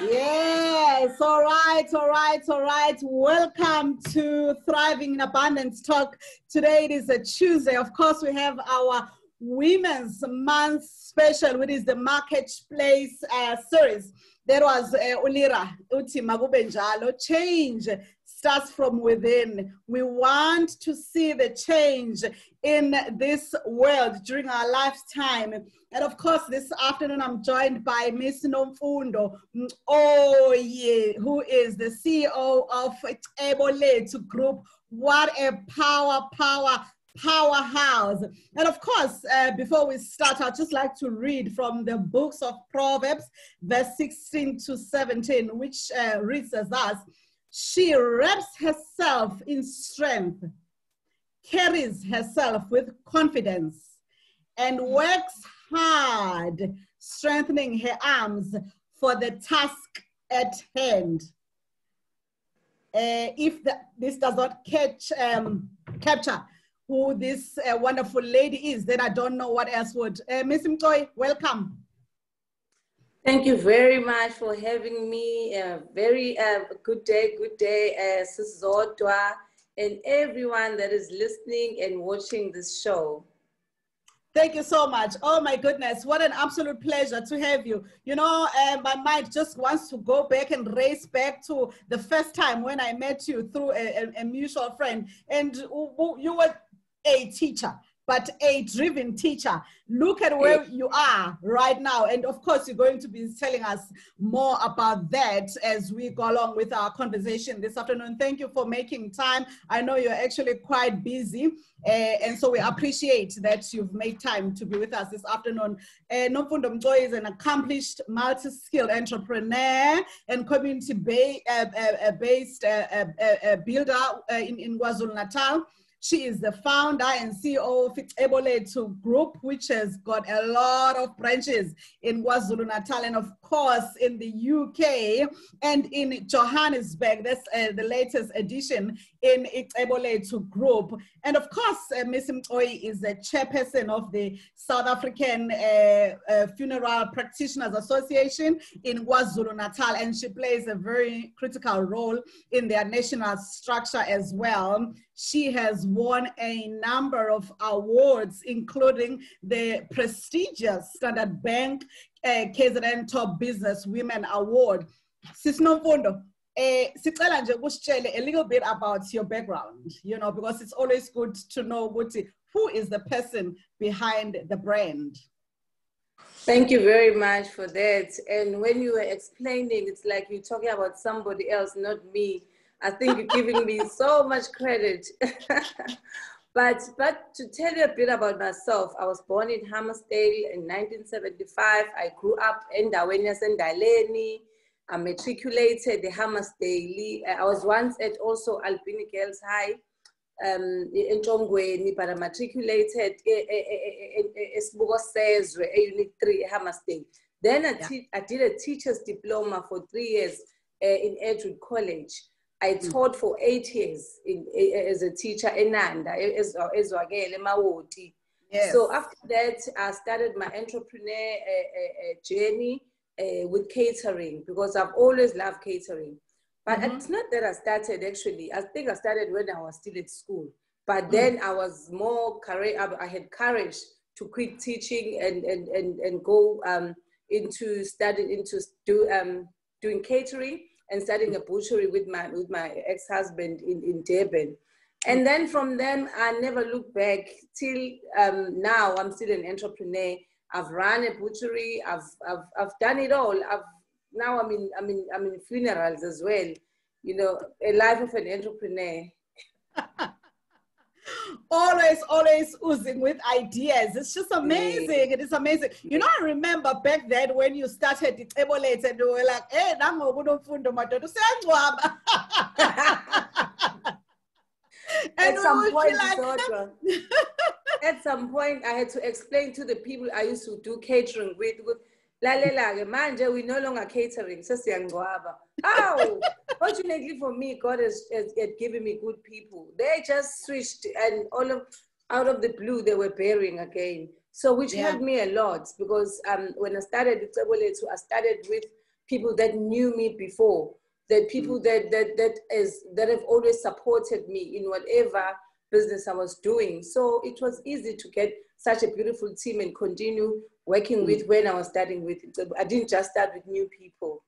Yes, all right, all right, all right. Welcome to Thriving in Abundance Talk. Today it is a Tuesday. Of course, we have our Women's Month special, which is the Marketplace uh, series. There was uh, Ulira, Uti Magubenjalo. Change starts from within. We want to see the change in this world during our lifetime. And of course, this afternoon I'm joined by Miss Nomfundo yeah, who is the CEO of Icebolethu Group. What a power, power, powerhouse. And of course, uh, before we start, I'd just like to read from the books of Proverbs, verse 16 to 17, which uh, reads as thus She wraps herself in strength, carries herself with confidence, and works hard, strengthening her arms for the task at hand. Uh, if the, this does not catch um, capture who this uh, wonderful lady is, then I don't know what else would. Uh, Miss Mcoyi, welcome. Thank you very much for having me. A very uh, good day, good day, uh, Sis and everyone that is listening and watching this show. Thank you so much. Oh my goodness, what an absolute pleasure to have you. You know, uh, my mind just wants to go back and race back to the first time when I met you through a, a, a mutual friend, and you were a teacher but a driven teacher. Look at where you are right now. And of course, you're going to be telling us more about that as we go along with our conversation this afternoon. Thank you for making time. I know you're actually quite busy. Uh, and so we appreciate that you've made time to be with us this afternoon. Uh, Nomfundo Mcoyi is an accomplished multi-skilled entrepreneur and community-based uh, uh, uh, uh, builder in, in KwaZulu-Natal. She is the founder and CEO of Icebolethu Group, which has got a lot of branches in KwaZulu Natal and, of course, in the UK and in Johannesburg. That's uh, the latest edition in Icebolethu Group. And, of course, uh, Ms. Mcoyi is the chairperson of the South African uh, uh, Funeral Practitioners Association in KwaZulu Natal, and she plays a very critical role in their national structure as well. She has won a number of awards, including the prestigious Standard Bank uh, KZN Top Business Women Award. Sis Nomfundo, eh sicela nje kusitshele a little bit about your background you know because it's always good to know who is the person behind the brand Thank you very much for that. And when you were explaining, it's like you're talking about somebody else, not me. I think you're giving me so much credit. but but to tell you a bit about myself, I was born in Hammarsdale in 1975. I grew up in Dawenya Sendaleni. I matriculated the Hammarsdale. I was once at also Albini Girls High um, in Chongweni, but I matriculated Esibuko Sezwe, Unit 3, Hammarsdale. Then I, yeah. I did a teacher's diploma for three years uh, in Edgewood College. I mm. taught for eight years in, as a teacher in Nanda, ezwakele emawoti. Yes. So after that, I started my entrepreneur uh, uh, journey uh, with catering because I've always loved catering. But mm-hmm. it's not that I started actually. I think I started when I was still at school. But mm. then I was more courage. I had courage to quit teaching and and and, and go um, into studying into do um, doing catering and starting a butchery with my with my ex-husband in, in Durban. And then from then, I never looked back till um, now. I'm still an entrepreneur. I've run a butchery. I've, I've, I've done it all. I've now I'm in I'm in I'm in funerals as well. You know, a life of an entrepreneur. always, always oozing with ideas. It's just amazing. It is amazing. You know, I remember back then when you started the table and you were like, hey, kunomfundo madoda usiyangcwaba. at some point, like, at some point, I had to explain to the people I used to do catering with, with lalela-ke manje we no longer catering sesiyangcwaba. Oh, fortunately for me god has, has, has given me good people. They just switched and all of out of the blue they were bearing again. So which yeah. helped me a lot because um, when i started the i started with people that knew me before, that people that that that is that have always supported me in whatever business I was doing. So it was easy to get such a beautiful team and continue working mm. with when I was starting with. I didn't just start with new people.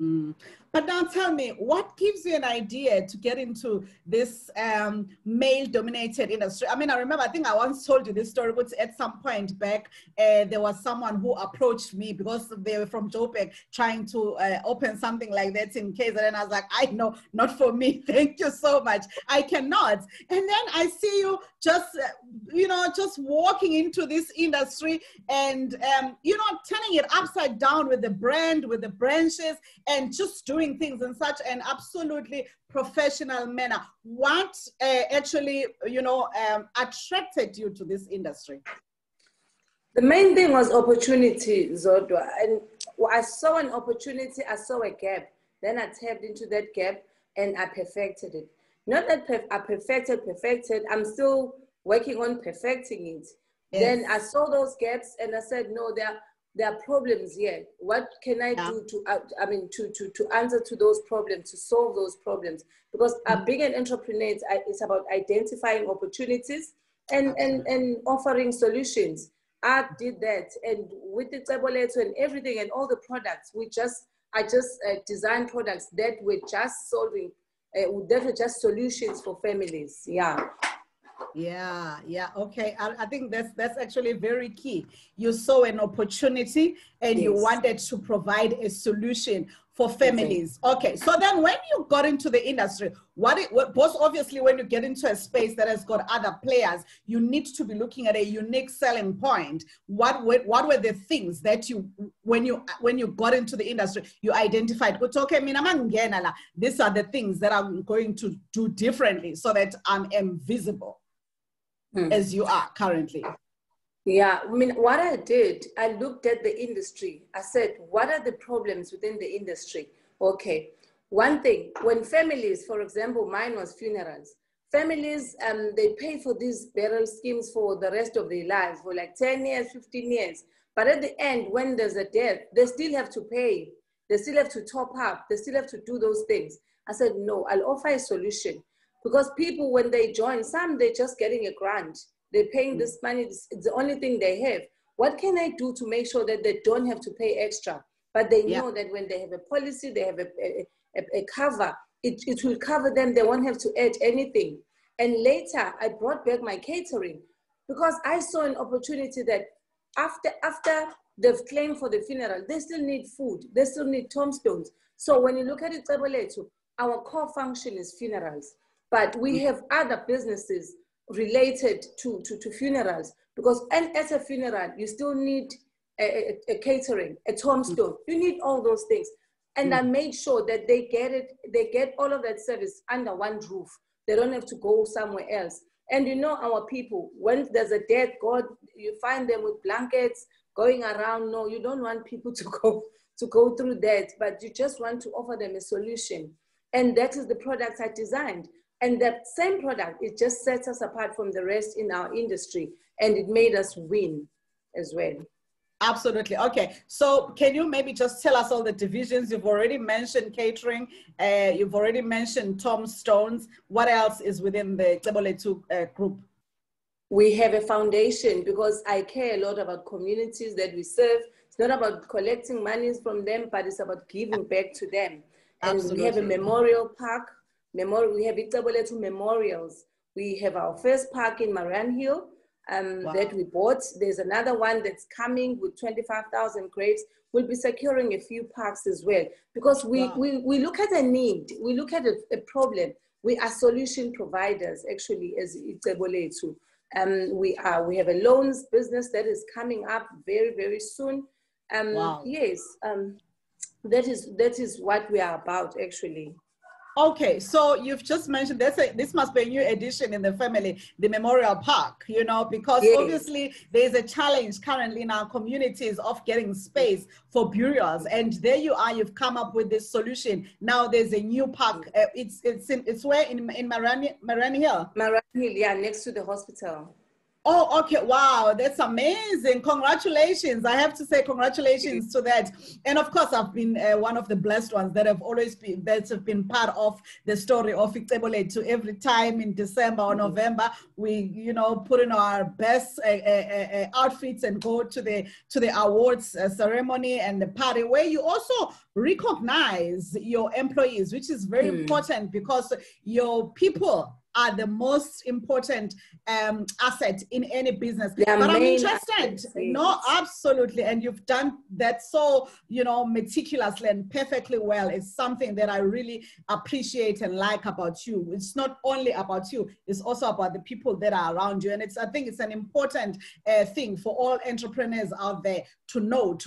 Mm. But now tell me, what gives you an idea to get into this um, male dominated industry? I mean, I remember, I think I once told you this story, but at some point back, uh, there was someone who approached me because they were from Joburg trying to uh, open something like that in case. And I was like, I know, not for me. Thank you so much. I cannot. And then I see you just, uh, you know, just walking into this industry and, um, you know, turning it upside down with the brand, with the branches, and just doing things in such an absolutely professional manner. What uh, actually, you know, um, attracted you to this industry? The main thing was opportunity, Zodwa. And I saw an opportunity, I saw a gap. Then I tapped into that gap and I perfected it. Not that I perfected, perfected. I'm still working on perfecting it. Yes. Then I saw those gaps and I said, no, there there are problems here. What can I yeah. do to, uh, I mean, to, to, to answer to those problems, to solve those problems? Because mm-hmm. being an entrepreneur, it's about identifying opportunities and, and, and offering solutions. I did that. And with the Icebolethu and everything and all the products, we just, I just uh, designed products that were just solving, uh, that were just solutions for families. Yeah. Yeah, yeah. Okay. I, I, think that's that's actually very key. You saw an opportunity and yes. you wanted to provide a solution for families. Okay. okay. So then when you got into the industry, what it what, both obviously when you get into a space that has got other players, you need to be looking at a unique selling point. What were what were the things that you when you when you got into the industry, you identified, okay, these are the things that I'm going to do differently so that I'm, am visible mm. as you are currently? Yeah, I mean, what I did, I looked at the industry. I said, what are the problems within the industry? Okay, one thing, when families, for example, mine was funerals, families, um, they pay for these burial schemes for the rest of their lives, for like 10 years, 15 years. But at the end, when there's a death, they still have to pay. They still have to top up. They still have to do those things. I said, no, I'll offer a solution. Because people, when they join, some they're just getting a grant. They're paying this mm. money, it's the only thing they have. What can I do to make sure that they don't have to pay extra? But they know yeah. that when they have a policy, they have a, a, a, a cover, it, it will cover them. They won't have to add anything. And later, I brought back my catering because I saw an opportunity that after after they've claimed for the funeral, they still need food, they still need tombstones. So when you look at it, our core function is funerals. But we mm. have other businesses related to, to, to funerals because and at a funeral, you still need a, a, a catering, a tombstone. You need all those things. And I mm. made sure that they get it, they get all of that service under one roof. They don't have to go somewhere else. And you know our people, when there's a death, God, you find them with blankets going around. No, you don't want people to go to go through that, but you just want to offer them a solution. And that is the product I designed. And that same product, it just sets us apart from the rest in our industry and it made us win as well. Absolutely. Okay. So can you maybe just tell us all the divisions? You've already mentioned catering. Uh, you've already mentioned tombstones. What else is within the Icebolethu uh, group? We have a foundation because I care a lot about communities that we serve. It's not about collecting monies from them, but it's about giving back to them. And Absolutely. we have a memorial park memorial. We have Icebolethu memorials. We have our first park in Mariannhill um, wow. that we bought. There's another one that's coming with 25,000 graves. We'll be securing a few parks as well because we, wow. we, we look at a need, we look at a, a problem. We are solution providers actually as Icebolethu. Um, we are we have a loans business that is coming up very very soon. Um, wow. Yes, um, that is that is what we are about actually. Okay, so you've just mentioned this. This must be a new addition in the family, the Memorial Park. You know, because yes. obviously there is a challenge currently in our communities of getting space for burials, and there you are. You've come up with this solution. Now there's a new park. Uh, it's it's in, it's where in in Maran Maran Hill. Maran Hill, yeah, next to the hospital. Oh, okay. Wow, that's amazing. Congratulations. I have to say congratulations to that. And of course, I've been uh, one of the blessed ones that have always been that have been part of the story of Icebolethu every time in December or mm-hmm. November, we, you know, put in our best uh, uh, uh, outfits and go to the to the awards uh, ceremony and the party where you also recognize your employees, which is very mm. important because your people are the most important um, asset in any business. but I'm interested. No, absolutely. And you've done that so, you know, meticulously and perfectly well. It's something that I really appreciate and like about you. It's not only about you, it's also about the people that are around you. And it's, I think it's an important uh, thing for all entrepreneurs out there to note.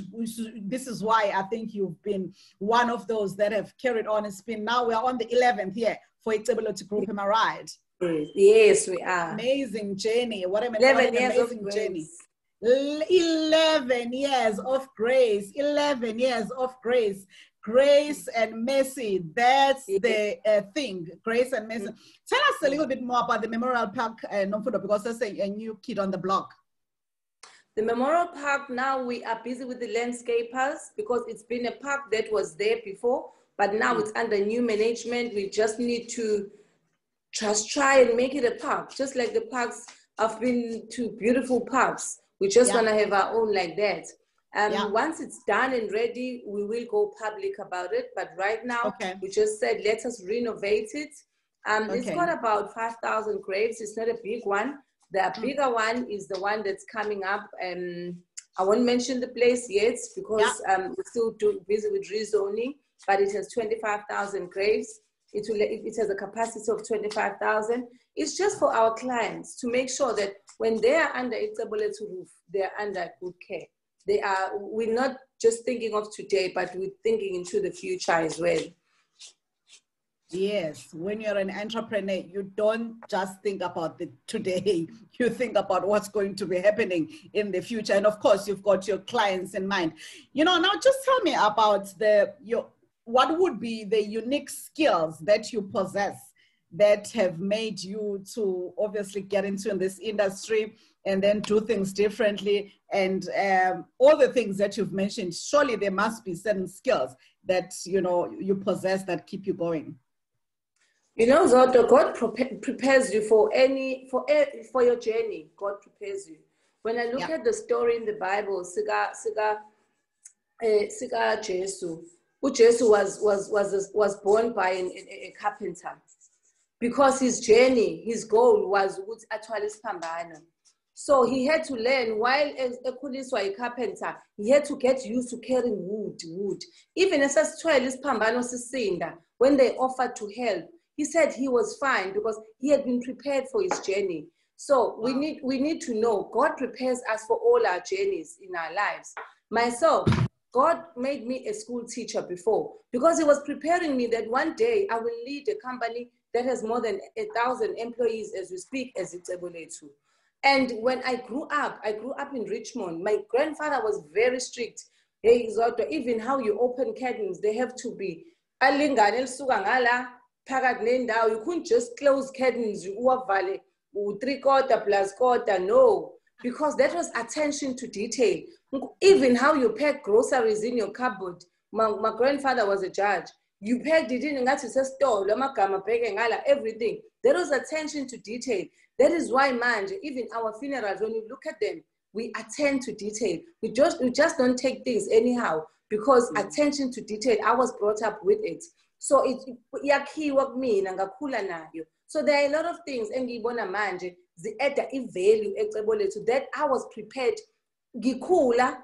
This is why I think you've been one of those that have carried on. It's been now we're on the 11th year for to Group. Am I right? Yes, we are. Amazing journey. What, an, 11 what an years amazing journey. 11 years of grace. 11 years of grace. Grace and mercy. That's the uh, thing. Grace and mercy. Mm-hmm. Tell us a little bit more about the Memorial Park uh, Nomfundo because that's a, a new kid on the block. The Memorial Park now we are busy with the landscapers because it's been a park that was there before, but now mm-hmm. it's under new management. We just need to just try and make it a park, just like the parks. I've been to beautiful parks. We just yeah. want to have our own like that. Um, yeah. Once it's done and ready, we will go public about it. But right now, okay. we just said, let us renovate it. Um, okay. It's got about 5,000 graves. It's not a big one. The mm. bigger one is the one that's coming up. Um, I won't mention the place yet because yeah. um, we're still do, busy with rezoning, but it has 25,000 graves. It, will, it has a capacity of 25,000. It's just for our clients to make sure that when they are under Icebole roof, they're under good care. They are, we're not just thinking of today, but we're thinking into the future as well. Yes, when you're an entrepreneur, you don't just think about the today, you think about what's going to be happening in the future. And of course, you've got your clients in mind. You know, now just tell me about the your what would be the unique skills that you possess that have made you to obviously get into this industry and then do things differently? And um, all the things that you've mentioned surely there must be certain skills that you know you possess that keep you going. You know Zoto, god pre- prepares you for any for for your journey. God prepares you. When i look yeah. at the story in the bible siga siga eh, siga jesu uJesu was, was, was, was born by an, a, a carpenter because his journey, his goal was ukuthi athwale isiphambano. So he had to learn while ekhuliswa a carpenter, he had to get used to carrying wood, wood. Even esasithwele isiphambano sisinda, when they offered to help, he said he was fine because he had been prepared for his journey. So we need we need to know God prepares us for all our journeys in our lives. Myself, God made me a school teacher before because He was preparing me that one day I will lead a company that has more than a thousand employees as we speak, as it's able to. And when I grew up, I grew up in Richmond. My grandfather was very strict. Hey, Zoto, even how you open curtains, they have to be. You couldn't just close curtains, uwavale, three quarter plus quarter. No, because that was attention to detail. Even how you pack groceries in your cupboard. My, my grandfather was a judge. You packed it in ngathi sesitolo amagama abheke ngala everything. There was attention to detail. That is why manje even our funerals when you look at them we attend to detail. We just we just don't take things anyhow because mm. attention to detail I was brought up with it. So it yakhiwa kumina ngakhula nayo. So there are a lot of things engiyibona manje zi-adda i-value ecebo lethu that I was prepared. Ngikhula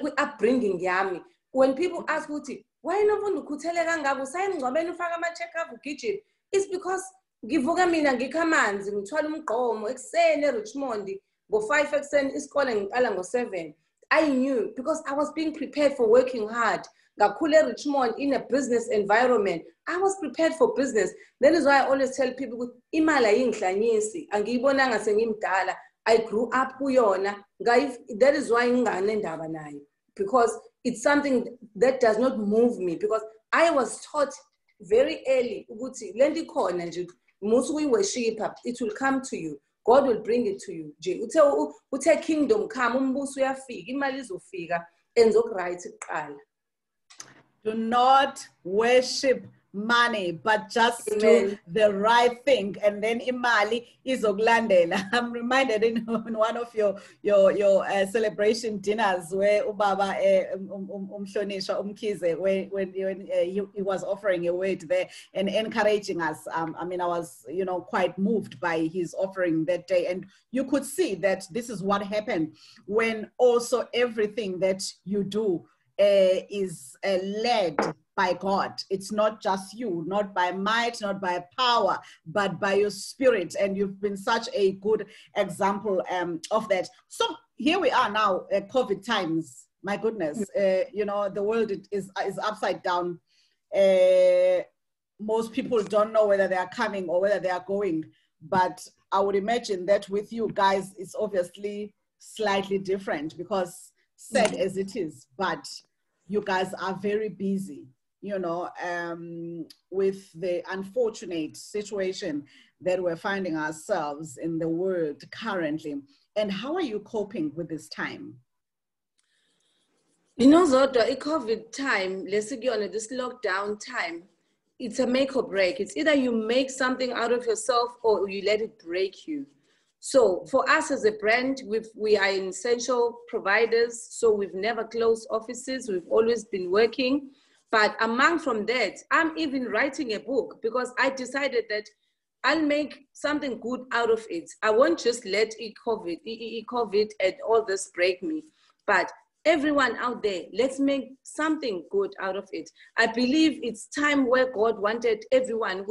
kwi-upbringing yami. When people ask ukuthi why novunda ukhuthele kangako? Usaye emngcwabeni ufake ama-check-up ugijima. It's because ngivuka mina ngikho amanzi ngithwala umgqomo. Ekuseni erichmond ngo-five ekuseni isikole ngiqala ngo-seven. I knew because i was being prepared for working hard. Ngakhula erichmond in a business environment. I was prepared for business. That is why i always tell people ukuthi imali ayingihlanyisi angiyibonanga sengimdala. I grew up kuyona. That is why nginganendaba nayo. Because it's something that does not move me. Because I was taught very early ukuthi lento ikhona nje musu kuyiworshipha it will come to you. God will bring it to you nje. Uthe uthe kingdom come umbuso uyafika imali izofika. Enza okuright kuqala do not worship money but just Amen. do the right thing and then imali izokulandela. I'm reminded in, in one of your your your uh, celebration dinners where ubaba uh, umhlonishwa um, umkhize when when, when uh, he, he, was offering a word there and encouraging us. Um, i mean i was you know quite moved by his offering that day. And you could see that this is what happened when also everything that you do is uh, led by God. It's not just you, not by might, not by power, but by your spirit. And you've been such a good example um, of that. So here we are now, uh, COVID times. My goodness, uh, you know, the world is, is upside down. Uh, most people don't know whether they are coming or whether they are going. But I would imagine that with you guys, it's obviously slightly different because sad mm-hmm. as it is, but you guys are very busy you know, um, with the unfortunate situation that we're finding ourselves in the world currently. And how are you coping with this time? You know, Zodwa, a COVID time, let's say on this lockdown time, it's a make or break. It's either you make something out of yourself or you let it break you. So for us as a brand, we are essential providers. So we've never closed offices. We've always been working. But among from that, I'm even writing a book because I decided that I'll make something good out of it. I won't just let e-COVID, e-COVID and all this break me. But everyone out there, let's make something good out of it. I believe it's time where God wanted everyone.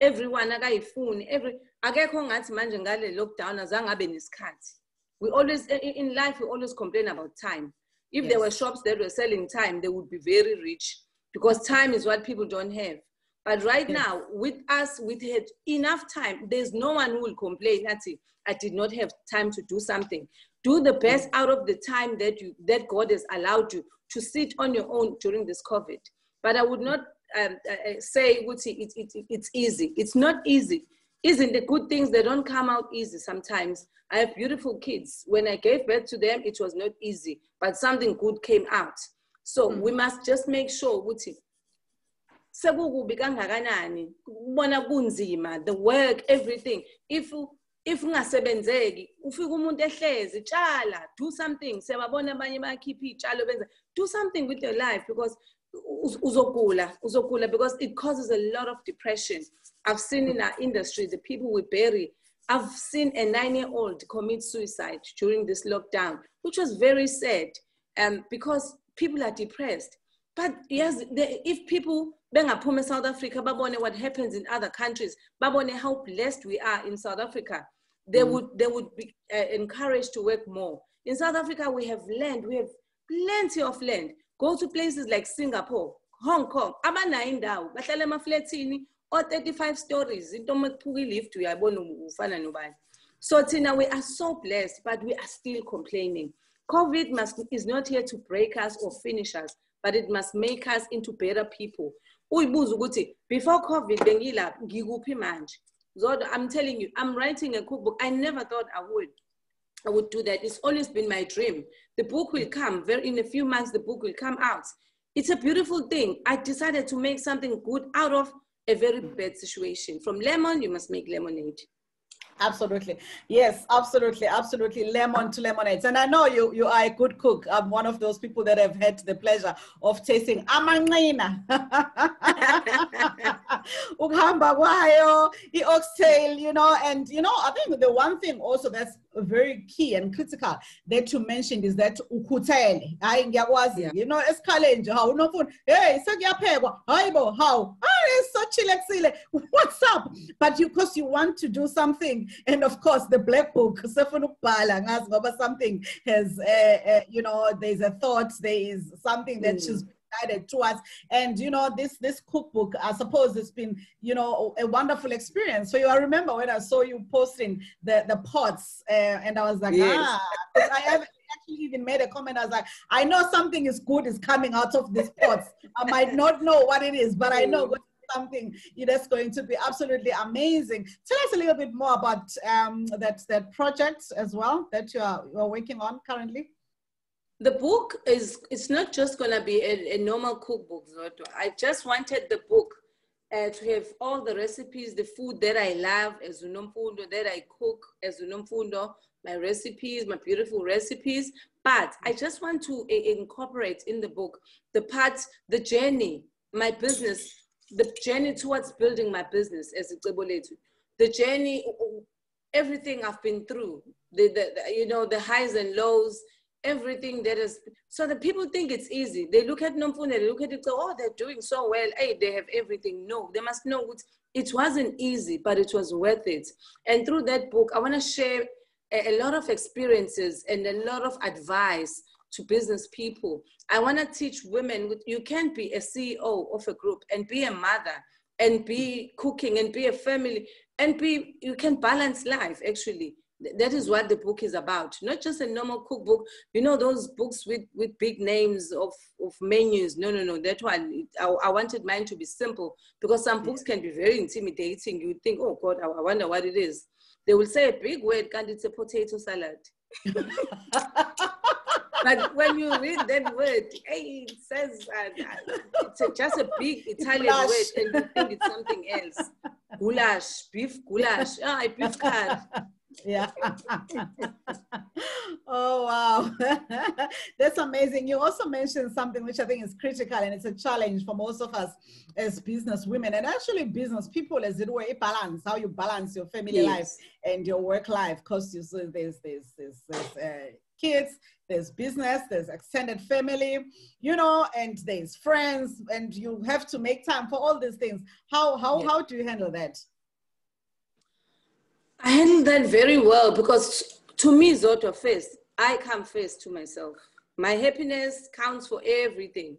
Everyone every akekho ngathi manje ngale lockdown azange abe nesikhathi. We always in life we always complain about time. If yes. there were shops that were selling time, they would be very rich because time is what people don't have. But right yes. now, with us, we had enough time. There's no one who will complain. That's it. I did not have time to do something. Do the best out of the time that you that God has allowed you to sit on your own during this COVID. But I would not um, uh, uh say, it, it, it, it's easy. It's not easy. Isn't the good things they don't come out easy sometimes. I have beautiful kids. When I gave birth to them, it was not easy, but something good came out. So mm-hmm. we must just make sure ukuthi sekukubi kangakanani kubona kunzima the work everything if if ungasebenzeki ufika umuntu ehlezi tshala do something siyababona abanye bayakhipha iy'tshalo benza do something with your life because uzogula uzogula because it causes a lot of depression i've seen in our industry the people we bury I've seen a nine-year-old commit suicide during this lockdown, which was very sad um, because people are depressed. But yes, the, if people bengaphuma South Africa, babone what happens in other countries, babone how blessed we are in South Africa, they mm. would they would be uh, encouraged to work more. In South Africa, we have land, we have plenty of land. Go to places like Singapore, Hong Kong, abanayo indawo, bahlala emafletini or 35 stories into uma kuphuka ilift uyabona ufana nobani so tina we are so blessed but we are still complaining covid must, is not here to break us or finish us but it must make us into better people uyibuza ukuthi before covid bengilapha ngikuphi manje Zodwa, I'm telling you, I'm writing a cookbook. I never thought I would. I would do that. It's always been my dream. The book will come very in a few months. The book will come out. It's a beautiful thing. I decided to make something good out of a very bad situation. From lemon, you must make lemonade. Absolutely. Yes, absolutely. Absolutely. Lemon to lemonades. And I know you you are a good cook. I'm one of those people that have had the pleasure of tasting amanqina. Ukuhamba kwayo, i-oxtail, you know, and you know, I think the one thing also that's very key and critical that you mentioned is that ukhuthele hayi ngiyakwazi you know esikhale nje hawu unofuna hey sekuyaphekwa hayi bo how ah so chilekusile what's up but you because you want to do something and of course the black book sefuna ukubhala ngazi ngoba something has uh, uh, you know there's a thought there is something that mm. she's guided to us and you know this this cookbook i suppose it's been you know a wonderful experience. So you i remember when i saw you posting the the pots uh, and i was like yes. ah i haven't actually even made a comment. I was like i know something is good is coming out of these pots. I might not know what it is but i know something that's going to be absolutely amazing. Tell us a little bit more about um, that that project as well that you are, you are working on currently. The book is it's not just gonna be a, a normal cookbook, Zoto. I just wanted the book uh, to have all the recipes, the food that I love as unomfundo, that I cook as unomfundo, my recipes, my beautiful recipes. But I just want to uh, incorporate in the book the parts, the journey, my business, the journey towards building my business as a the journey, everything I've been through, the, the, the you know, the highs and lows, everything that is so the people think it's easy. They look at nomfunda they look at it go oh they're doing so well. Hey they have everything. No they must know it, it wasn't easy but it was worth it. And through that book i want to share a, a, lot of experiences and a lot of advice to business people. I want to teach women you can't be a ceo of a group and be a mother and be cooking and be a family and be you can balance life actually. That is what the book is about. Not just a normal cookbook. You know those books with with big names of of menus? No no no. That one i, I wanted mine to be simple because some books can be very intimidating. You think oh god I, I wonder what it is. They will say a big word and it's a potato salad but when you read that word, hey, it says uh, it's a, just a big Italian goulash. word, and you think it's something else. Goulash, beef goulash, ah, beef curry yeah. oh, wow. That's amazing. You also mentioned something which I think is critical and it's a challenge for most of us as business women and actually business people as it were, balance, how you balance your family yes. life and your work life. Because you see there's, there's, there's, there's uh, kids, there's business, there's extended family, you know, and there's friends, and you have to make time for all these things. How, how, how do you handle that? I handle that very well because to me, Zoto first, I come first to myself. My happiness counts for everything.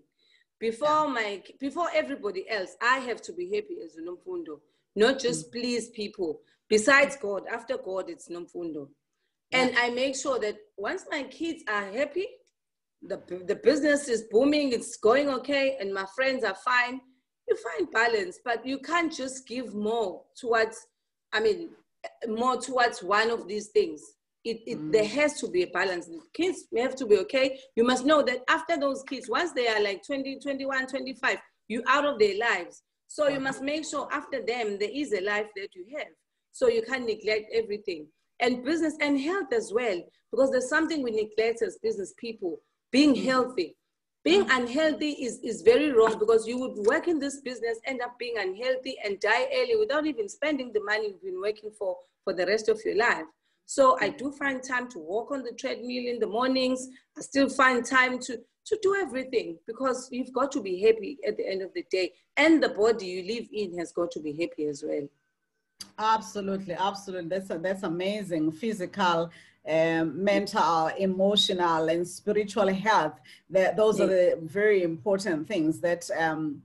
Before my before everybody else, I have to be happy as a nomfundo, not just mm. please people. Besides God, after God, it's nomfundo. And I make sure that once my kids are happy, the, the business is booming, it's going okay, and my friends are fine, you find balance, but you can't just give more towards, I mean, more towards one of these things. It, it mm. there has to be a balance. The Kids have to be okay. You must know that after those kids, once they are like 20, 21, 25, you out of their lives. So you must make sure after them there is a life that you have. So you can't neglect everything. And business and health as well, because there's something we neglect as business people, being mm. healthy. Being mm. unhealthy is, is very wrong because you would work in this business, end up being unhealthy and die early without even spending the money you've been working for for the rest of your life. So I do find time to walk on the treadmill in the mornings. I still find time to, to do everything because you've got to be happy at the end of the day. And the body you live in has got to be happy as well. Absolutely, absolutely. That's, a, that's amazing. Physical um, mental, emotional, and spiritual health. That those are the very important things that um,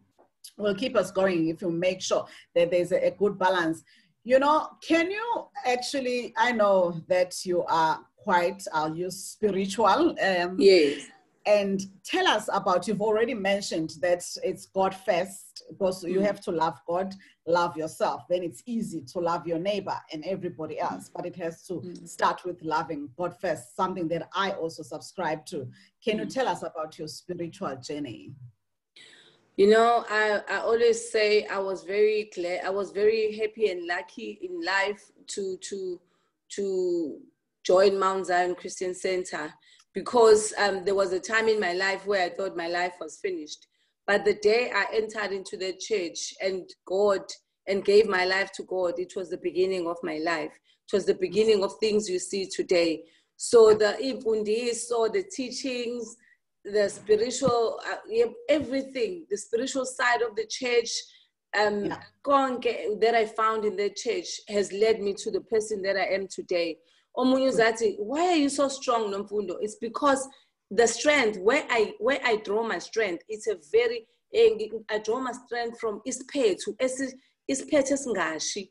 will keep us going if you make sure that there's a, a good balance. You know, can you actually? I know that you are quite, I'll use spiritual. Um, yes and tell us about you've already mentioned that it's god first because you mm. have to love god love yourself then it's easy to love your neighbor and everybody else but it has to mm. start with loving god first something that i also subscribe to can you mm. tell us about your spiritual journey you know i, I always say i was very clear i was very happy and lucky in life to to to join mount zion christian center because um, there was a time in my life where I thought my life was finished. But the day I entered into the church and God and gave my life to God, it was the beginning of my life. It was the beginning of things you see today. So the ibundi, so the teachings, the spiritual, uh, everything, the spiritual side of the church, um, yeah. that I found in the church has led me to the person that I am today why are you so strong nomfundo? It's because the strength where i where i draw my strength it's a very eh, i draw my strength from isiphethu isiphethu esingashi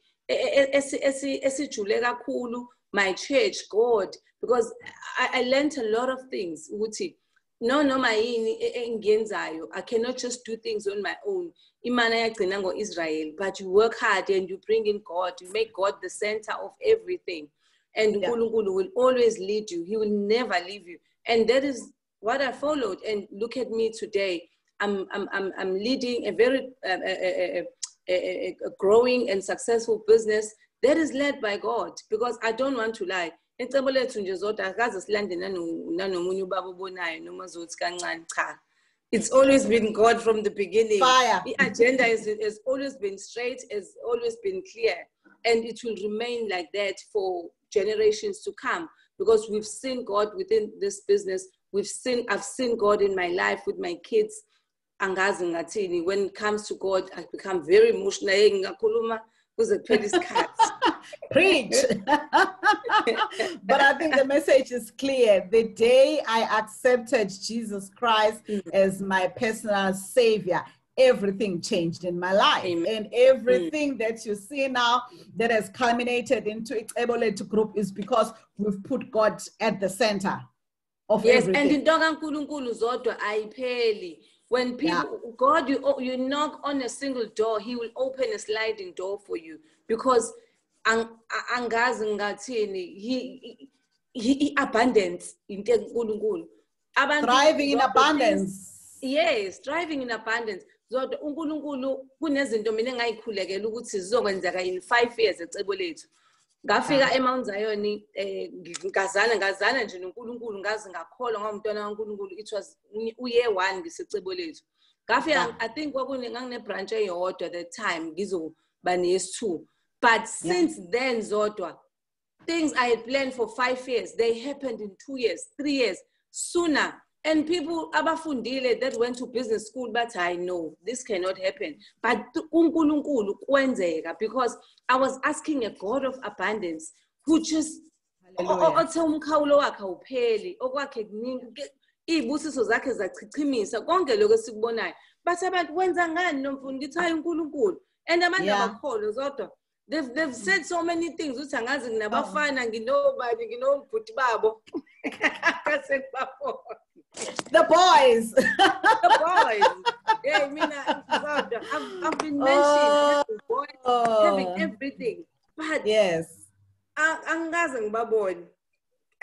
esijule kakhulu my church god because I, I learned a lot of things ukuthi no noma yini engiyenzayo i cannot just do things on my own. Imana yagcina ngo-israel but you work hard and you bring in god you make god the center of everything and yeah. will always lead you. He will never leave you. And that is what i followed. And look at me today. I'm i'm i'm, I'm leading a very uh, a, a, a, a growing and successful business that is led by god. Because i don't want to lie. Ecebo lethu nje zodwa akaze silande nanomunye ubaba obonayo noma zothi kancane cha. It's always been God from the beginning. Fire. The agenda is, has always been straight, has always been clear, and it will remain like that for generations to come because we've seen God within this business. We've seen, I've seen God in my life with my kids. When it comes to God, I become very emotional kuze kuphela isikhathi preach but i think the message is clear the day i accepted jesus christ mm. as my personal savior everything changed in my life Amen. and everything mm. that you see now that has culminated into Icebolethu group is because we've put god at the center of yes everything. and into kankulunkulu zodwa ayipheli when people, yeah. God, you, you knock on a single door, He will open a sliding door for you because angazi ngathini he he abundance into enkulunkulu thriving in abundance yes thriving in abundance zodwa unkulunkulu kunezinto mina engayikhulekela ukuthi zizokwenzeka in 5 years ecebo lethu. Ngafika eMount Zion eh ngazana ngazana nje noNkulunkulu ngazi ngakholwa ngomntwana kaNkulunkulu it was uye one ngisecebo lethu. Ngafika i think kwakune ngangine branch eyodwa that time ngizoba nesi2 but since then zodwa things i had planned for 5 years they happened in 2 years 3 years. Sooner and people abafundile that went to business school but I know this cannot happen. But unkulunkulu kwenzeka because I was asking a God of abundance who just othe umkhawulo wakhe awupheli okwakhe kuningi iy'busiso zakhe zachichimisa konke lokho esikubonayo. Bathi abantu wenza ngani nomfundi? Ngithi hayi unkulunkulu. And abantu abakholwa zodwa. They've, they've said so many things ukuthi angazi nginabafana oh. nginobani nginobhuti babo the boys. the boys. Yeah, I mean, I've, I've been mentioned oh, boys having everything. But yes. Angazi ngibabone.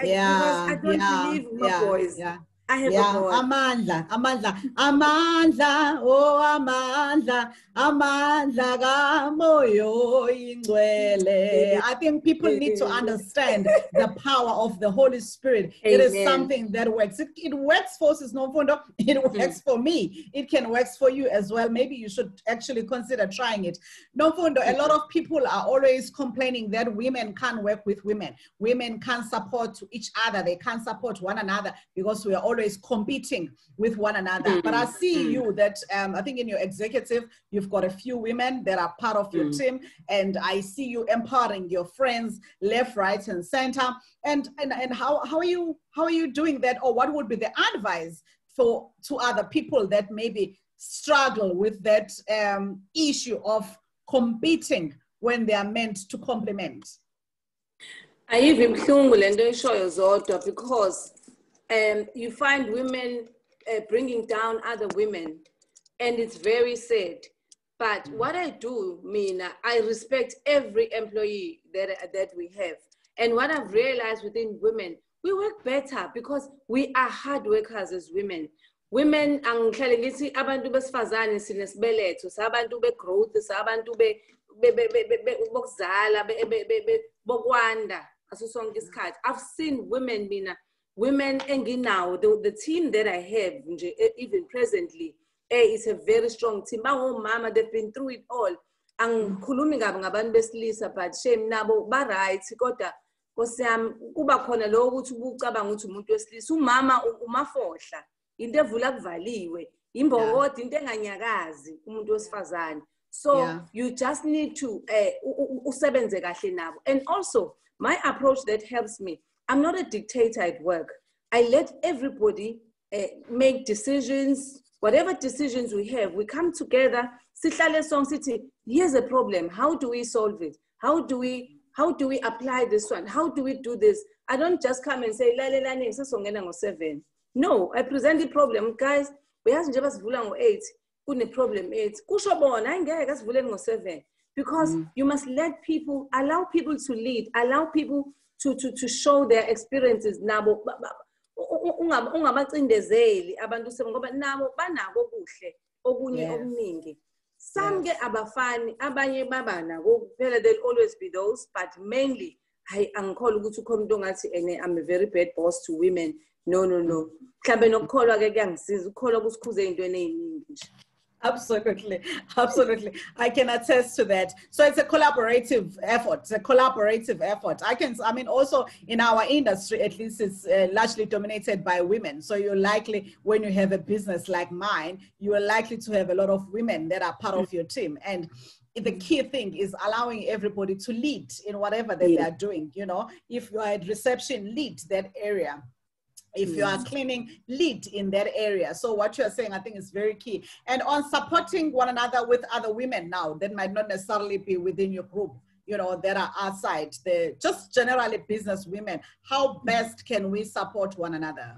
Yeah. Because I don't yeah, believe my yeah, boys. Yeah. I have yeah. Amandla, Amandla, Amandla, oh Amandla, Amandla kamoyo ingcwele. I think people need to understand the power of the Holy Spirit. Amen. It is something that works. It, it works for us, no. It mm. works for me. It can work for you as well. Maybe you should actually consider trying it. No. A lot of people are always complaining that women can't work with women. Women can't support each other. They can't support one another because we are always competing with one another. Mm. But I see mm. you that um, I think in your executive you You've got a few women that are part of your mm. team, and I see you empowering your friends left, right, and center. And and, and how, how are you how are you doing that? Or what would be the advice for to other people that maybe struggle with that um, issue of competing when they are meant to complement? ayive ibuhlungu le nto ishoyo zodwa because um, you find women uh, bringing down other women and it's very sad but what I do, Mina, I respect every employee that, that we have. And what I've realized within women, we work better because we are hard workers as women. Women angihlale ngithi abantu besifazane sinesibeleto sabantu be-growth sabantu bokuzala bokwanda aso sonke isikhathi i've seen women mina women enginawo the, the team that i have even presently A is a very strong team. Mama, they've been through it all. Angikhulumi kabi ngabantu besilisa but shame nabo ba right kodwa Nkosi yami kuba khona lo ukuthi ubucabanga ukuthi umuntu wesilisa umama umafohla into evula kuvaliwe imbokodo into enganyakazi umuntu wesifazane so yeah. you just need to uh, usebenze kahle nabo and also my approach that helps me i'm not a dictator at work i let everybody uh, make decisions whatever decisions we have, we come together, sihlale song city, here's a problem. How do we solve it? How do we how do we apply this one? How do we do this? I don't just come and say la la la ngo seven. no i present the problem guys uyazi nje basivula ngo-eight kune-problem eight kusho bona hayi ngeke asivuleni ngo-seven because mm. you must let people allow people to lead allow people to, to, to show their experiences nabo ungabacindezeli abantu ngoba nabo banako kuhle okunye okuningi. Some ke abafani abanye baba nako kuphela there'll always be those but mainly hayi angikholwa ukuthi ukhona umuntu ongathi ene i'm a very bad boss to women. No no no. Mhlawumbe nokukholwa-ke kuyangisiza ukukholwa kusikhuze ey'ntweni ey'ningi nje. Absolutely, absolutely. I can attest to that. So it's a collaborative effort. It's a collaborative effort. I can, I mean, also in our industry, at least it's uh, largely dominated by women. So you're likely, when you have a business like mine, you are likely to have a lot of women that are part of your team. And the key thing is allowing everybody to lead in whatever that yeah. they're doing. You know, if you are at reception, lead that area if you are mm. cleaning lead in that area. So what you're saying i think is very key. And on supporting one another with other women now that might not necessarily be within your group you know that are outside the just generally business women how best can we support one another?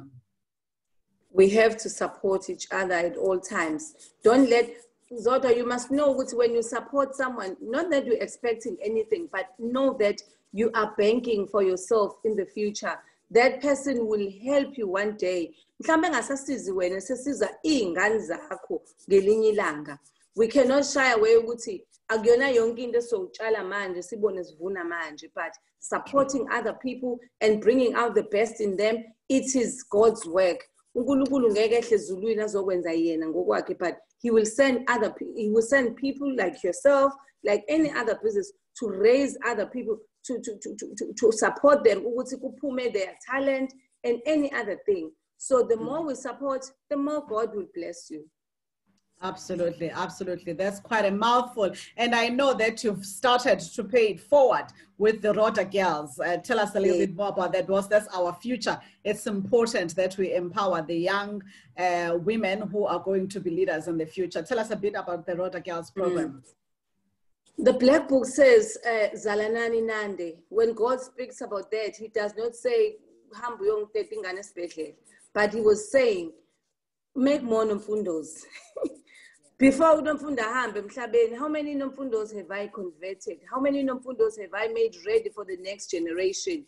We have to support each other at all times. Don't let Zodwa, you must know when you support someone, not that you're expecting anything, but know that you are banking for yourself in the future that person will help you one day. Mhlawumbe engasasizi wena sesiza iy'ngane zakho ngelinye ilanga. We cannot shy away ukuthi akuyona yonke into esowutshala manje sibone sivuna manje but supporting other people and bringing out the best in them it is god's work. Unkulunkulu ngeke ehle ezulwini azokwenza yena ngokwakhe but he will send other he will send people like yourself like any other business to raise other people to, to, to, to, to support them their talent and any other thing so the more we support the more god will bless you Absolutely, absolutely. That's quite a mouthful. And I know that you've started to pay it forward with the Rota Girls. Uh, tell us a little bit more about that. Was that's our future? It's important that we empower the young uh, women who are going to be leaders in the future. Tell us a bit about the Rota Girls program. Mm. The Black Book says, uh, Zalanani Nande, when God speaks about that, he does not say, but he was saying, make more nomfundos. Before unomfundo ahambe emhlabeni, how many nomfundos have I converted? How many nomfundos have I made ready for the next generation?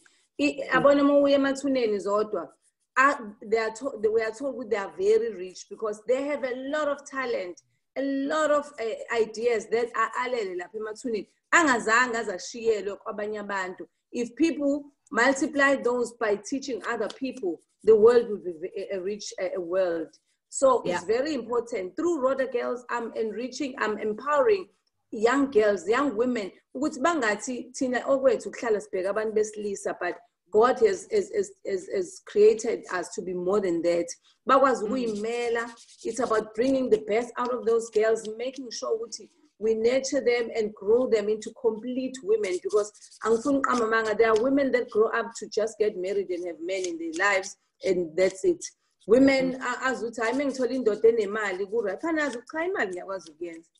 Abona uma uya emathuneni zodwa, they are we are told they are very rich because they have a lot of talent a lot of uh, ideas that are alele lapha emathuneni. Angazange azashiyelwe kwabanye abantu. If people multiply those by teaching other people the world will be a eh, eh, rich a world. So yeah. it's very important. Through Rhoda Girls I'm enriching I'm empowering young girls young women ukuthi bangathi thina okwethu kuhlala sibheka abantu besilisa but God has, has, has, has created us to be more than that. Mm. It's about bringing the best out of those girls, making sure we nurture them and grow them into complete women because there are women that grow up to just get married and have men in their lives and that's it women mm. azuthi hayi mengithola indoda enemali ku-right phanazi cha imali ngiyakwazi ukuyenza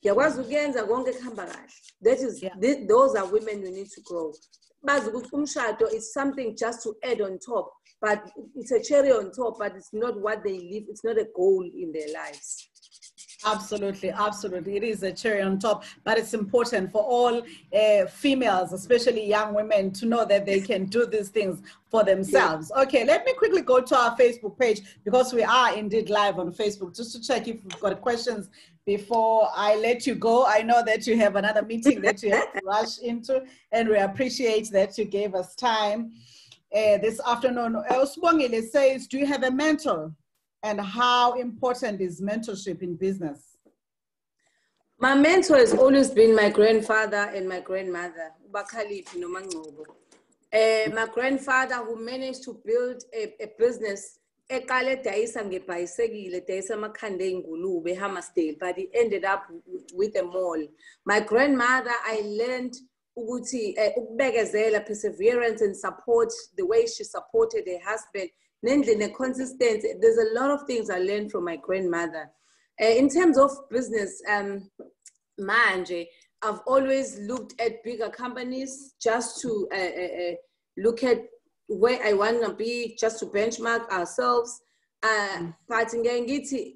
ngiyakwazi ukuyenza konke kuhamba kahle that is yeah. those are women you need to grow bazi ukuthi umshado is something just to add on top but it's a cherry on top but it's not what they live it's not a goal in their lives Absolutely, absolutely. It is a cherry on top, but it's important for all uh, females, especially young women, to know that they can do these things for themselves. Yeah. Okay, let me quickly go to our Facebook page because we are indeed live on Facebook just to check if we've got questions before I let you go. I know that you have another meeting that you have to rush into, and we appreciate that you gave us time uh, this afternoon. Usbongile says, Do you have a mentor? And how important is mentorship in business? My mentor has always been my grandfather and my grandmother, Bakalipi Nomangcobo. Uh, my grandfather who managed to build a, a business eqale edayisa ngebhayisekile edayisa amakhanda ey'ngulube ehammarsdale but he ended up with a mall my grandmother i learned ukuthi uh, ukubekezela perseverance and support the way she supported her husband nendlela consistency there's a lot of things i learned from my grandmother. Uh, in terms of business um manje i've always looked at bigger companies just to uh, uh, look at where I want to be just to benchmark ourselves. uh but ngeke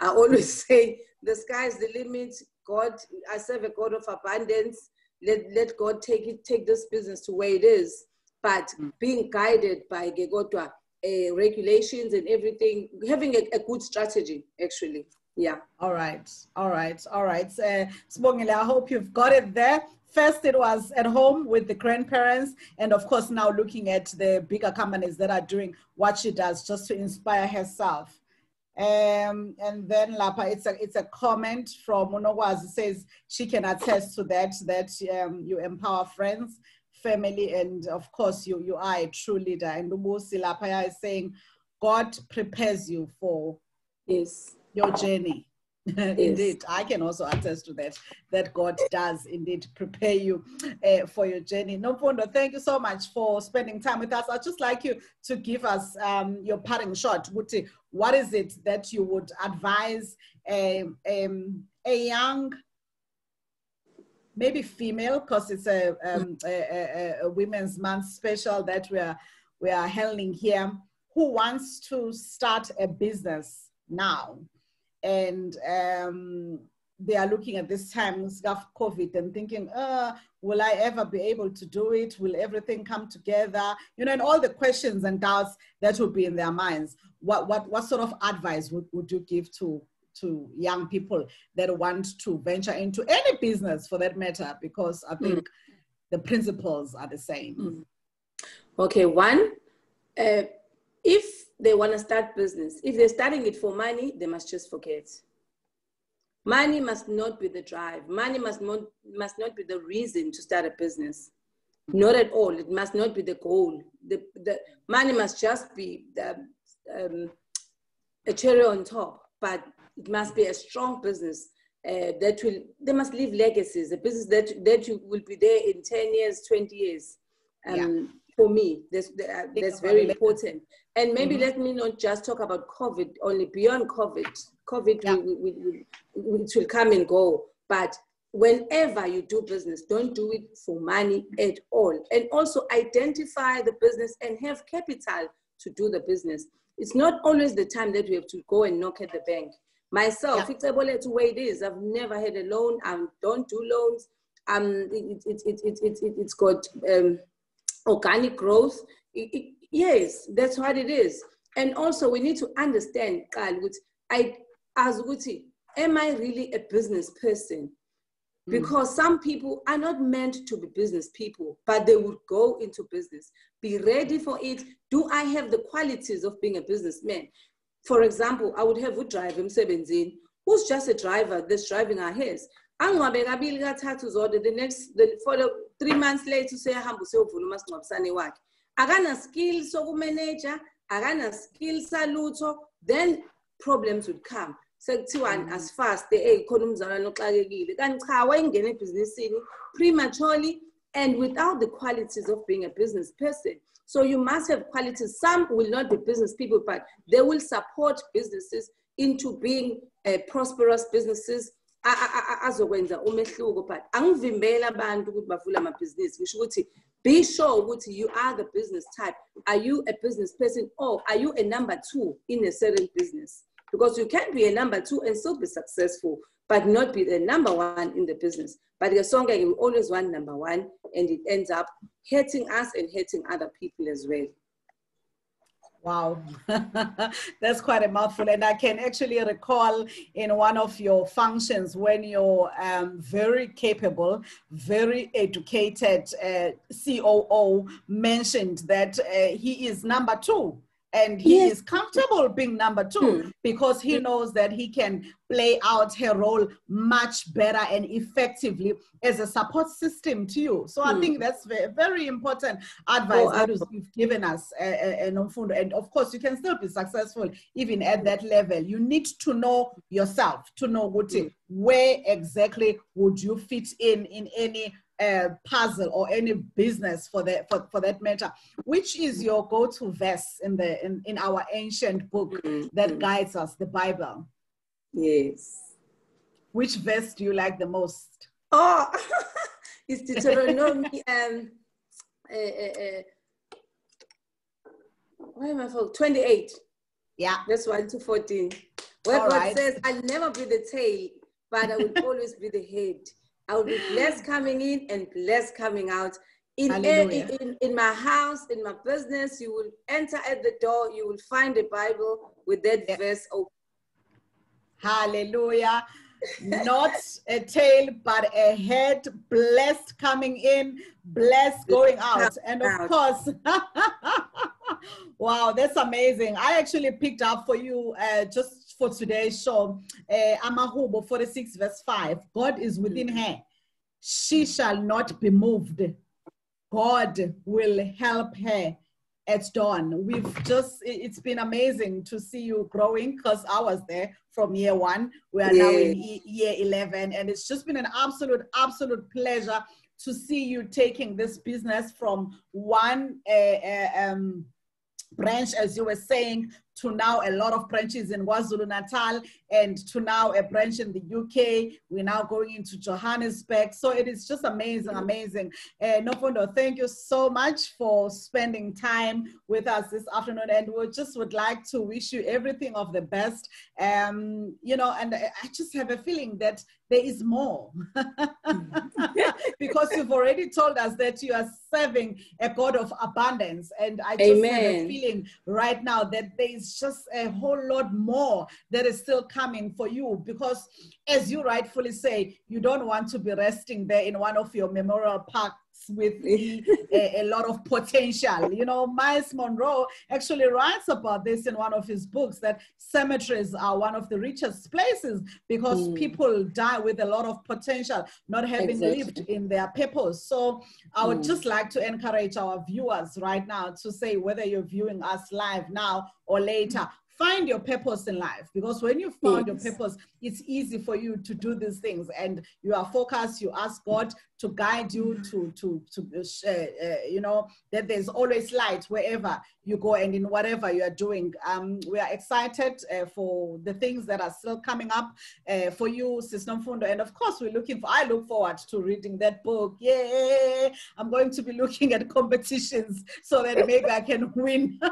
i always say the sky is the limit. God i serve a god of abundance let, let god take it take this business to where it is. But mm. being guided by ke kodwa uh, regulations and everything having a, a good strategy actually. Yeah. All right. All right. All right. Uh, i hope you've got it there. First, it was at home with the grandparents, and of course, now looking at the bigger companies that are doing what she does just to inspire herself. Um, and then Lapa, it's a it's a comment from Monowaz says she can attest to that that um, you empower friends, family, and of course you you are a true leader. And Lubusi Lapa is saying, God prepares you for yes your journey. indeed, I can also attest to that, that God does indeed prepare you uh, for your journey. Nomfundo, thank you so much for spending time with us. I'd just like you to give us um, your parting shot. What is it that you would advise a, um, a young, maybe female, because it's a, um, a, a, a Women's Month special that we are, we are handling here, who wants to start a business now? And um, they are looking at this time of COVID and thinking, uh, will I ever be able to do it? Will everything come together? You know, and all the questions and doubts that would be in their minds. What, what, what sort of advice would, would you give to, to young people that want to venture into any business for that matter? Because I think mm. the principles are the same. Mm. Okay, one, uh, if they want to start business. If they're starting it for money, they must just forget. Money must not be the drive. Money must not, must not be the reason to start a business. Not at all. It must not be the goal. The, the money must just be the, um, a cherry on top, but it must be a strong business uh, that will, they must leave legacies, a business that, that will be there in 10 years, 20 years. Um, yeah for me. That's, uh, that's very important. And maybe mm-hmm. let me not just talk about COVID only, beyond COVID. COVID yeah. will, will, will, will come and go. But whenever you do business, don't do it for money at all. And also identify the business and have capital to do the business. It's not always the time that we have to go and knock at the bank. Myself, yeah. it's able to way it is. I've never had a loan. I don't do loans. Um, it, it, it, it, it, it, it's got um, organic growth. It, it, yes, that's what it is. And also we need to understand, Carl, I as am I really a business person? Hmm. Because some people are not meant to be business people, but they would go into business. Be ready for it. Do I have the qualities of being a businessman? For example, I would have a driver in who's just a driver that's driving our hairs angiwabe kabili kathathu zodwa the next the, for the three months later to say, I am useyahamba useyovula umasingcwabisane wakhe akana-skill sokumaneja akana-skill salutho then problems would come. Sekuthiwani mm. as fast eyi khona umzalwane oxakekile. Kanti cha wayengena ebhizinisini prematurely and without the qualities of being a business person. So you must have qualities. Some will not be business people but they will support businesses into being uh, prosperous businesses azokwenza umehluko but angivimbela abantu ukuthi bavule amabhizinisi. Ngisho ukuthi be sure ukuthi you are the business type. Are you a business person or are you a number two in a certain business? Because you can be a number two and still be successful but not be the number one in the business. But the song we always want number one and it ends up hurting us and hurting other people as well Wow, that's quite a mouthful. And I can actually recall in one of your functions when you're um, very capable, very educated uh, COO mentioned that uh, he is number two and he yes. is comfortable being number two hmm. because he knows that he can play out her role much better and effectively as a support system to you. So hmm. I think that's very, very important advice oh, that you've given us, uh, uh, and of course, you can still be successful even at that level. You need to know yourself to know what, hmm. where exactly would you fit in in any uh, puzzle or any business for that for, for that matter which is your go-to verse in the in, in our ancient book mm-hmm. that guides us the bible yes which verse do you like the most oh it's deuteronomy um uh, uh, why am I for 28? Yeah. That's 1 to 14. Where All God right. says, I'll never be the tail, but I will always be the head. I will be blessed coming in and blessed coming out. In, in, in, in, my house, in my business, you will enter at the door, you will find a Bible with that yeah. verse open. Hallelujah. Not a tail, but a head, blessed coming in, blessed going out. And of course, wow, that's amazing. I actually picked up for you uh, just for today's show, uh, Amahubo 46, verse 5. God is within her. She shall not be moved. God will help her at dawn. We've just, it's been amazing to see you growing because I was there from year one. We are yeah. now in year 11, and it's just been an absolute, absolute pleasure to see you taking this business from one uh, uh, um, branch, as you were saying, to now a lot of branches in KwaZulu Natal and to now a branch in the UK. We're now going into Johannesburg. So it is just amazing, amazing. Uh, Nomfundo, thank you so much for spending time with us this afternoon. And we just would like to wish you everything of the best. Um, you know, and I just have a feeling that there is more because you've already told us that you are serving a God of abundance. And I just Amen. have a feeling right now that there is just a whole lot more that is still coming for you because, as you rightfully say, you don't want to be resting there in one of your memorial parks with a, a, lot of potential. You know, Myles Munroe actually writes about this in one of his books that cemeteries are one of the richest places because mm. people die with a lot of potential, not having exactly. lived in their purpose. So I would mm. just like to encourage our viewers right now to say whether you're viewing us live now or later, find your purpose in life because when you found yes. your purpose it's easy for you to do these things and you are focused you ask god to guide you to to to uh, uh, you know that there's always light wherever you go and in whatever you are doing um, we are excited uh, for the things that are still coming up uh, for you Sis Fundo. and of course we're looking for i look forward to reading that book yeah i'm going to be looking at competitions so that maybe i can win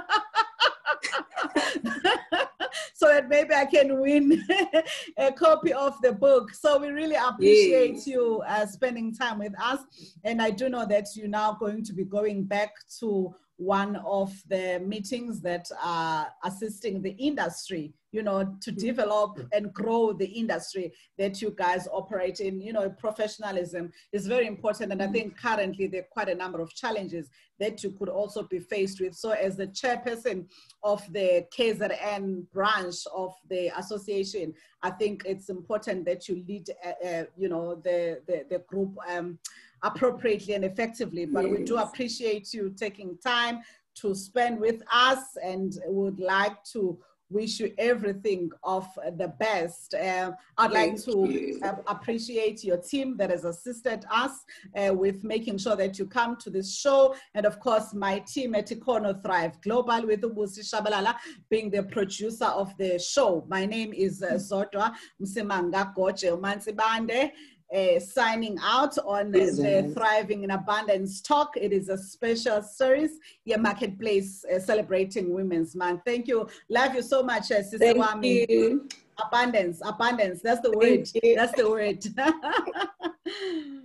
maybe I can win a copy of the book. So we really appreciate yes. you uh, spending time with us. And I do know that you're now going to be going back to one of the meetings that are assisting the industry you know to develop and grow the industry that you guys operate in. You know professionalism is very important and i think currently there are quite a number of challenges that you could also be faced with. So as the chairperson of the kzn branch of the association i think it's important that you lead uh, uh, you know the the, the group um, appropriately and effectively. But yes. we do appreciate you taking time to spend with us and would like to wish you everything of the best. Uh, I'd Thank like to uh, appreciate your team that has assisted us uh, with making sure that you come to this show. And of course, my team at Econo Thrive Global with Ubusi Shabalala being the producer of the show. My name is uh, Zodwa Msimanga Goche Umansibande uh, signing out on the Thriving in Abundance talk. It is a special series, your marketplace uh, celebrating Women's Month. Thank you. Love you so much, uh, Sister Thank Wami. You. Abundance, abundance. That's the word. That's the word.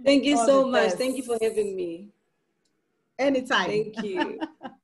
Thank you All so much. Best. Thank you for having me. Anytime. Thank you.